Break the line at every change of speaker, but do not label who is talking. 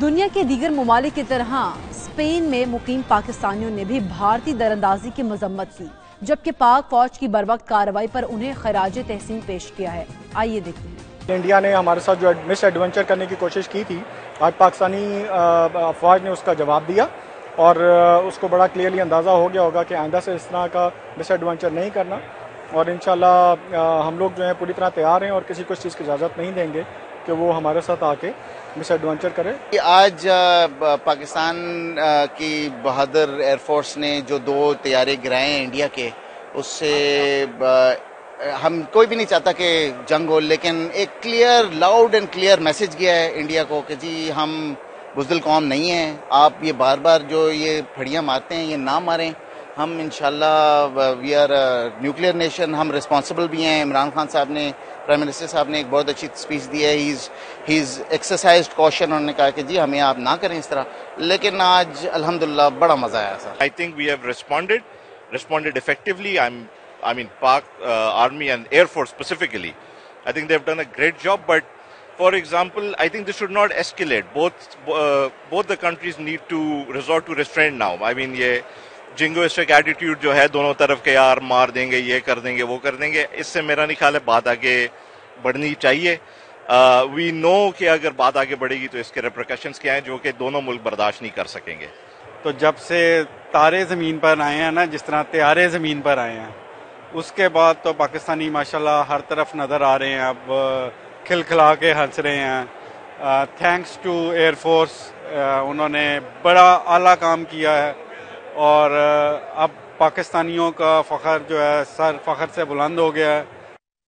دنیا کے دیگر ممالک کی طرح اسپین میں مقیم پاکستانیوں نے بھی بھارتی دراندازی کی مذمت کی، جبکہ پاک فوج کی بروقت کارروائی پر انہیں خراج تحسین پیش کیا ہے۔ آئیے دیکھتے ہیں۔
انڈیا نے ہمارے ساتھ جو مس ایڈونچر کرنے کی کوشش کی تھی، آج پاکستانی فوج نے اس کا جواب دیا اور اس کو بڑا کلیئرلی اندازہ ہو گیا ہوگا کہ آئندہ سے اس طرح کا مس ایڈونچر نہیں کرنا اور انشاءاللہ ہم لوگ جو ہیں پوری طرح تیار ہیں اور کسی کو اس چیز کی اجازت نہیں دیں گے۔ کہ وہ ہمارے ساتھ آ کے مس ایڈونچر کرے۔
جی، آج پاکستان کی بہادر ایئر فورس نے جو دو طیارے گرائے ہیں انڈیا کے، اس سے ہم کوئی بھی نہیں چاہتا کہ جنگ ہو، لیکن ایک clear loud and clear message گیا ہے انڈیا کو کہ جی ہم بزدل قوم نہیں ہیں، آپ یہ بار بار جو یہ پھڑیاں مارتے ہیں، یہ نہ ماریں۔ ہم انشاءاللہ وی آر نیوکلیئر نیشن ہم رسپانسبل بھی ہیں۔ عمران خان صاحب نے پرائم منسٹر صاحب نے ایک بہت اچھی اسپیچ دی ہے۔ ہی از ایکسرسائزڈ کوشچن انہوں نے کہا کہ جی ہمیں آپ نہ کریں اس طرح۔ لیکن آج الحمدللہ بڑا مزہ آیا sir.
I think we have responded responded effectively I mean Pak army and air force specifically I think they have done a great job but for example I think this should not escalate both both the countries need to resort to restraint now I mean یہ jingoistic attitude جو ہے دونوں طرف کے یار مار دیں گے، یہ کر دیں گے، وہ کر دیں گے، اس سے میرا نہیں خیال ہے بات آگے بڑھنی چاہیے۔ وی نو کہ اگر بات آگے بڑھے گی تو اس کے ریپریکشنز کیا ہیں جو کہ دونوں ملک برداشت نہیں کر سکیں گے۔
تو جب سے تارے زمین پر آئے ہیں نا، جس طرح تیارے زمین پر آئے ہیں، اس کے بعد تو پاکستانی ماشاءاللہ ہر طرف نظر آ رہے ہیں۔ اب کھل کھلا کے ہنس رہے ہیں۔ تھینکس ٹو ایئر فورس انہوں نے بڑا اعلیٰ کام کیا ہے۔ اور اب پاکستانیوں کا فخر جو ہے سر فخر سے بلند ہو گیا ہے۔